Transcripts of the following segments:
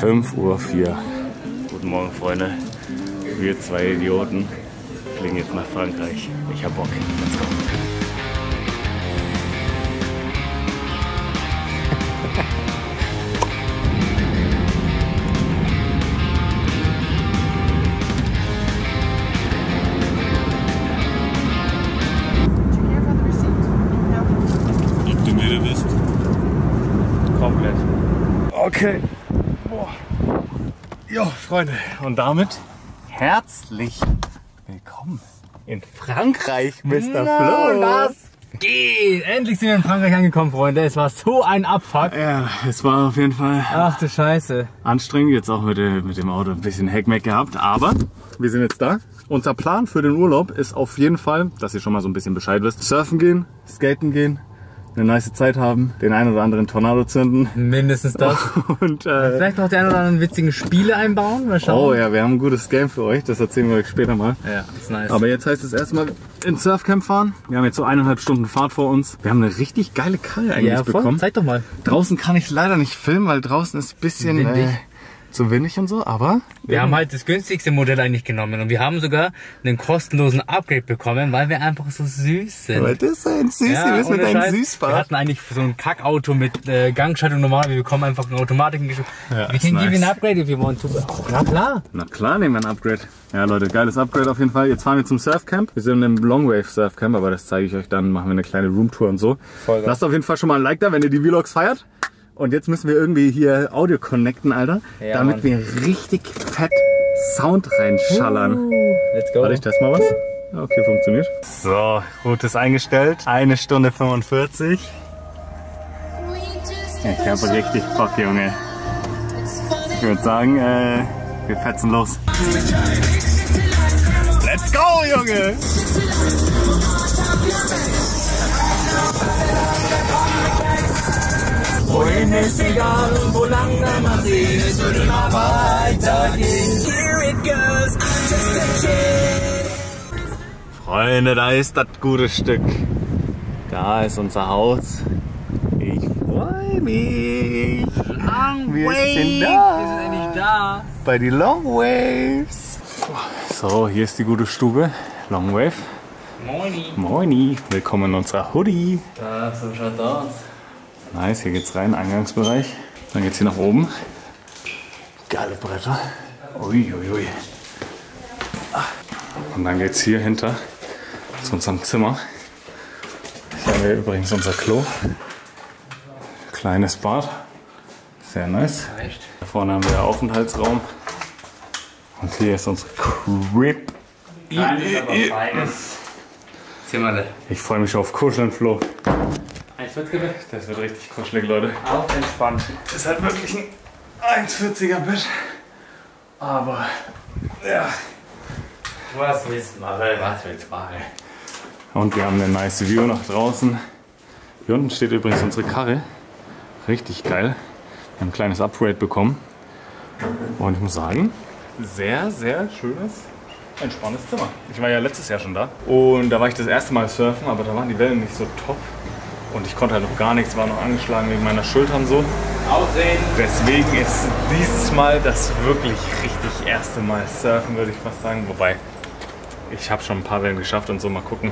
5.04 Uhr. Guten Morgen, Freunde. Wir zwei Idioten fliegen jetzt nach Frankreich. Ich hab Bock. Let's go. Ob du müde bist? Komplett. Okay. Freunde. Und damit herzlich willkommen in Frankreich, Mr. Flo. was geht? Endlich sind wir in Frankreich angekommen, Freunde. Es war so ein Abfuck. Ja, es war auf jeden Fall Ach du Scheiße. anstrengend. Jetzt auch mit, dem- mit dem Auto ein bisschen Heckmeck gehabt. Aber wir sind jetzt da. Unser Plan für den Urlaub ist auf jeden Fall, dass ihr schon mal so ein bisschen Bescheid wisst. Surfen gehen, skaten gehen, eine nice Zeit haben, den einen oder anderen Tornado zünden. Mindestens das. Und äh, Vielleicht noch die ein oder anderen witzigen Spiele einbauen. Mal oh schauen. ja, wir haben ein gutes Game für euch. Das erzählen wir euch später mal. ja, ist nice. Aber jetzt heißt es erstmal ins Surfcamp fahren. Wir haben jetzt so eineinhalb Stunden Fahrt vor uns. Wir haben eine richtig geile Karre eigentlich ja, voll. bekommen. Zeig doch mal. Draußen kann ich leider nicht filmen, weil draußen ist ein bisschen Windig. Äh, zu windig und so, aber Wir haben halt das günstigste Modell eigentlich genommen und wir haben sogar einen kostenlosen Upgrade bekommen, weil wir einfach so süß sind. weil das ist ein Süß, ihr bist mit deinem Scheiß. Wir Süßfahrt. hatten eigentlich so ein Kackauto mit äh, Gangschaltung normal. Wir bekommen einfach eine Automatik. Ja, give you nice. an upgrade if you want to. Na klar. Na klar, nehmen wir ein Upgrade. Ja, Leute, geiles Upgrade auf jeden Fall. Jetzt fahren wir zum Surfcamp. Wir sind im Longwave Surfcamp, aber das zeige ich euch dann. Machen wir eine kleine Roomtour und so. Voll. Lasst auf jeden Fall schon mal ein Like da, wenn ihr die Vlogs feiert. Und jetzt müssen wir irgendwie hier Audio connecten, Alter. Ja, damit Mann. wir richtig fett Sound reinschallern. Let's go. Warte, ich teste mal was. Okay, funktioniert. So, Route ist eingestellt. Eine Stunde 45. Ich habe richtig Bock, Junge. Ich würde sagen, äh, wir fetzen los. Let's go, Junge! Wohin ist egal und wo lang der man sehen, es würde noch weitergehen. Here it goes, I'm just a kid. Freunde, da ist das gute Stück. Da ist unser Haus. Ich freue mich. Long Wir way. sind da. Wir sind endlich da. Bei die Long Waves. So, hier ist die gute Stube. Long Wave. Moini. Moini. Willkommen in unserer Hoodie. Da, so schaut's aus. Nice, hier geht's rein, Eingangsbereich. Dann geht's hier nach oben. Geile Bretter. Ui, ui, ui. Und dann geht's hier hinter zu unserem Zimmer. Hier haben wir übrigens unser Klo. Kleines Bad. Sehr nice. Da vorne haben wir Aufenthaltsraum. Und hier ist unsere Crib. Kleines, aber feines. Zimmerle. Ich freue mich auf Kuscheln, Flo. Ein Viertelbett. Das wird richtig kuschelig, Leute. Auch entspannt. Das ist halt wirklich ein 1,40er Bett. Aber ja. Was willst du machen? Was willst du machen? Und wir haben eine nice View nach draußen. Hier unten steht übrigens unsere Karre. Richtig geil. Wir haben ein kleines Upgrade bekommen. Und ich muss sagen, sehr, sehr schönes, entspanntes Zimmer. Ich war ja letztes Jahr schon da. Und da war ich das erste Mal surfen, aber da waren die Wellen nicht so top. Und ich konnte halt noch gar nichts, war noch angeschlagen wegen meiner Schultern so. Aussehen. Deswegen ist dieses Mal das wirklich richtig erste Mal surfen, würde ich fast sagen. Wobei, ich habe schon ein paar Wellen geschafft und so, mal gucken.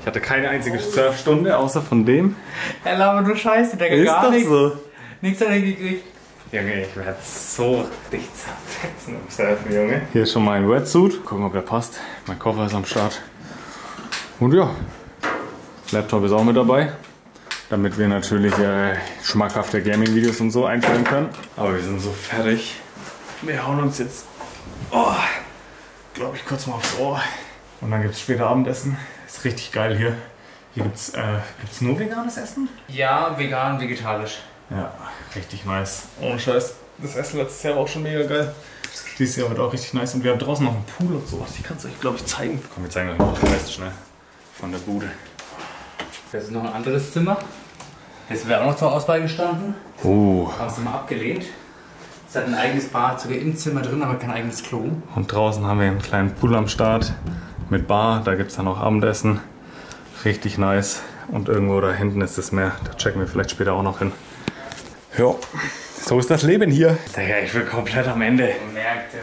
Ich hatte keine einzige Surfstunde außer von dem. Herr Lama, du Scheiße, der Ist gar doch nichts. so. Nichts hat er gekriegt. Junge, ich werde so dich zerfetzen im Surfen, Junge. Hier ist schon mein Wetsuit. Gucken, ob der passt. Mein Koffer ist am Start. Und ja, Laptop ist auch mit dabei. Damit wir natürlich äh, schmackhafte Gaming-Videos und so einstellen können. Aber wir sind so fertig. Wir hauen uns jetzt, oh, glaube ich, kurz mal aufs Ohr. Und dann gibt es später Abendessen. Ist richtig geil hier. Hier gibt es äh, gibt's nur veganes Essen? Ja, vegan, vegetarisch. Ja, richtig nice. Ohne Scheiß. Das Essen letztes Jahr war auch schon mega geil. Dieses Jahr wird auch richtig nice. Und wir haben draußen noch einen Pool und sowas. Ich kann es euch, glaube ich, zeigen. Komm, wir zeigen euch noch den Rest schnell. Von der Bude. Das ist noch ein anderes Zimmer. Das wäre auch noch zur Auswahl gestanden. Oh. Haben sie mal abgelehnt. Es hat ein eigenes Bad sogar im Zimmer drin, aber kein eigenes Klo. Und draußen haben wir einen kleinen Pool am Start. Mit Bar. Da gibt es dann auch Abendessen. Richtig nice. Und irgendwo da hinten ist das Meer. Da checken wir vielleicht später auch noch hin. Ja. So ist das Leben hier. Digga, ich bin komplett am Ende. Merkt,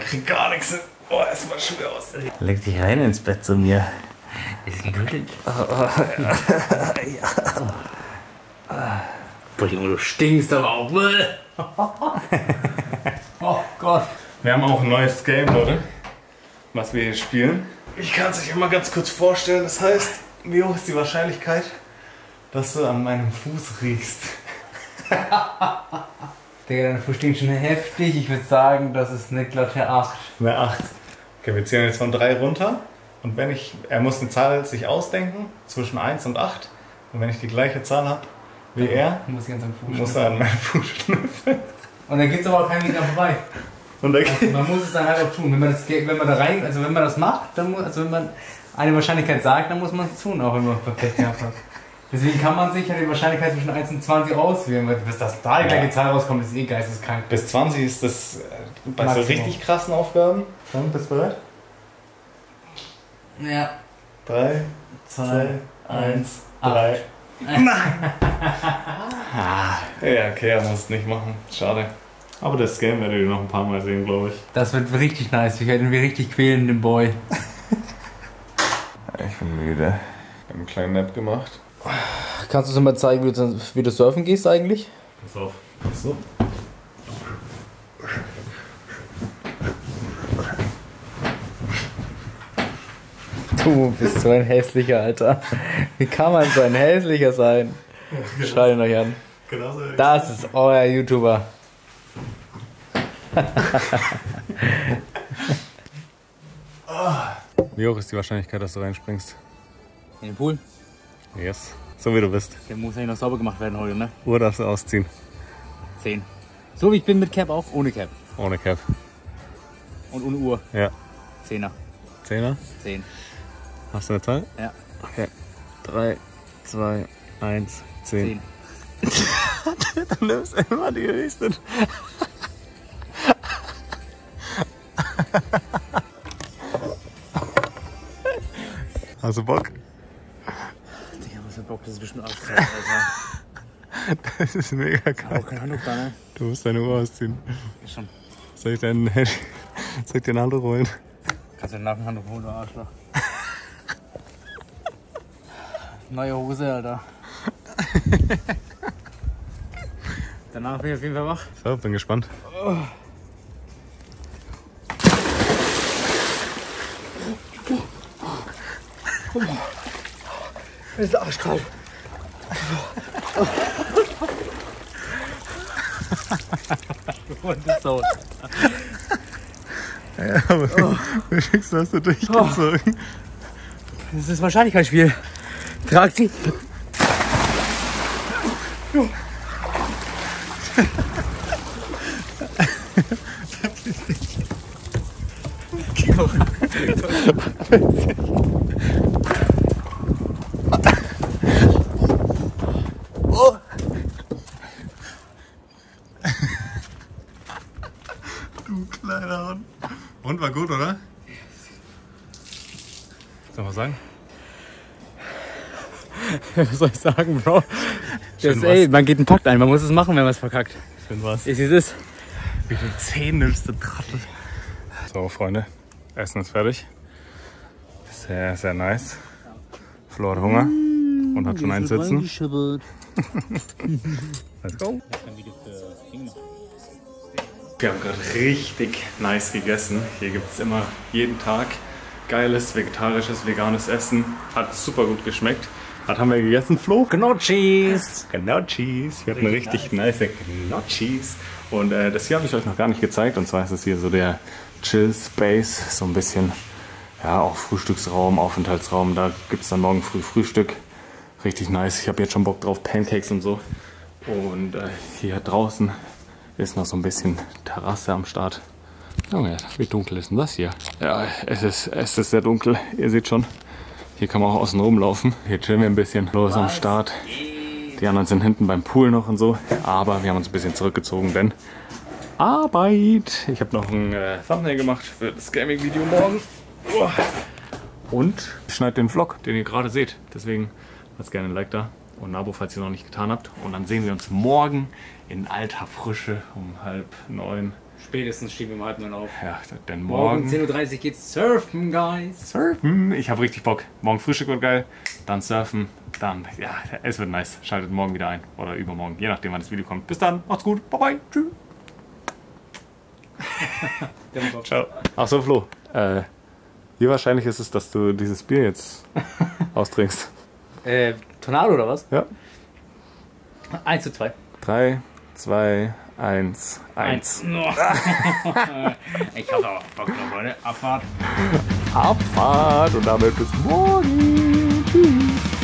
Ich krieg gar nichts. Oh, es war schwer aus. Leg dich rein ins Bett zu mir. Ist gegrillt. Boah, Junge, du stinkst aber auch. Oh Gott. Wir haben auch ein neues Game, Leute. Was wir hier spielen. Ich kann es euch immer ganz kurz vorstellen. Das heißt, wie hoch ist die Wahrscheinlichkeit, dass du an meinem Fuß riechst? Digga, dein Fuß stinkt schon heftig. Ich würde sagen, das ist eine glatte 8. Eine 8. Okay, wir zählen jetzt von 3 runter. Und wenn ich, er muss eine Zahl sich ausdenken, zwischen 1 und 8. Und wenn ich die gleiche Zahl habe wie er, Muss ganz am Fuß. muss er an meinem Fuß schnüffeln. Und dann gibt es aber auch keinen Weg dran vorbei. Und dann Also man muss es dann halt auch tun. Wenn man das, wenn man da rein, also wenn man das macht, dann muss, also wenn man eine Wahrscheinlichkeit sagt, dann muss man es tun, auch wenn man Pech gehabt hat. Deswegen kann man sich ja die Wahrscheinlichkeit zwischen 1 und 20 auswählen, weil bis das da die gleiche Ja. Zahl rauskommt, ist eh geisteskrank. bis 20 ist das äh, bei so Maximum. richtig krassen Aufgaben. Dann bist du bereit? Ja. 3, 2, 1, 3. ja, okay, er muss es nicht machen. Schade. Aber das Game werdet ihr noch ein paar Mal sehen, glaube ich. Das wird richtig nice. Wir werden wir richtig quälen, den Boy. Ich bin müde. Ich habe einen kleinen Nap gemacht. Kannst du uns mal zeigen, wie du, wie du surfen gehst eigentlich? Pass auf. So. Du bist so ein hässlicher Alter. Wie kann man so ein hässlicher sein? Schaut ihn euch an. Das ist euer YouTuber. Wie hoch ist die Wahrscheinlichkeit, dass du reinspringst? In den Pool? Yes. So wie du bist. Der muss eigentlich noch sauber gemacht werden heute, ne? Uhr darfst du ausziehen. 10. So wie ich bin mit Cap auch, ohne Cap. Ohne Cap. Und ohne Uhr. Ja. 10er. Zehner. 10. Hast du eine Zahl? Ja. Okay. 3, 2, 1, 10. 10. Du nimmst immer die höchsten. Hast du Bock? Digga, was für Bock, das ist bestimmt arschkalt, Alter. Das ist mega geil. Auch kein Handtuch da, ne? Du musst deine Uhr ausziehen. Ist schon. Soll ich dein Handy, soll ich dir ein Handtuch holen? Kannst du den Nackenhandtuch holen, du Arschloch. Neue Hose, Alter. Danach bin ich auf jeden Fall wach. So, bin gespannt. Ist arschkalt. Und das so. Ja, aber wenigstens hast du durchgezogen. Das ist Wahrscheinlichkeitsspiel. Trag sie. Du kleiner Hund. Und war gut, oder? Soll man sagen? Was soll ich sagen, Bro? Das, Schön ey, man geht einen Pakt ein. Man muss es machen, wenn man es verkackt. Schön was. Ist wie es ist. Wie viel Zehen nimmst du, Trottel? So, Freunde. Essen ist fertig. Sehr, sehr nice. Flo hat Hunger und hat schon einen sitzen. Let's go. Wir haben gerade richtig nice gegessen. Hier gibt es immer jeden Tag geiles vegetarisches, veganes Essen. Hat super gut geschmeckt. Was haben wir gegessen, Flo? Gnocchis. Genau Cheese. Wir hatten richtig nice Genau Cheese. Und äh, das hier habe ich euch noch gar nicht gezeigt. Und zwar ist es hier so der Chill Space. So ein bisschen, ja, auch Frühstücksraum, Aufenthaltsraum. Da gibt es dann morgen früh Frühstück. Richtig nice. Ich habe jetzt schon Bock drauf. Pancakes und so. Und äh, hier draußen ist noch so ein bisschen Terrasse am Start. Junge, wie dunkel ist denn das hier? Ja, es ist, es ist sehr dunkel. Ihr seht schon. Hier kann man auch außen rumlaufen. Hier chillen wir ein bisschen. Los am Start. Die anderen sind hinten beim Pool noch und so. Aber wir haben uns ein bisschen zurückgezogen, denn Arbeit. Ich habe noch ein äh, Thumbnail gemacht für das Gaming-Video morgen. Uah. Und ich schneide den Vlog, den ihr gerade seht. Deswegen lasst gerne ein Like da. und ein Abo, falls ihr noch nicht getan habt. Und dann sehen wir uns morgen in alter Frische um halb neun. Spätestens schieben wir um halb neun auf. Ja, denn Morgen morgen. 10.30 Uhr geht's surfen, guys. Surfen. Ich habe richtig Bock. Morgen Frühstück wird geil, dann surfen, dann, ja, es wird nice. Schaltet morgen wieder ein oder übermorgen, je nachdem, wann das Video kommt. Bis dann, macht's gut, bye bye, tschüss. Ciao. Ach so, Flo. Äh, wie wahrscheinlich ist es, dass du dieses Bier jetzt austrinkst? Äh, Tornado oder was? Ja. 1 zu 2. 3, 2, 1, 1. ich hab auch Bock drauf, Leute. Abfahrt. Abfahrt und damit bis morgen. Tschüss.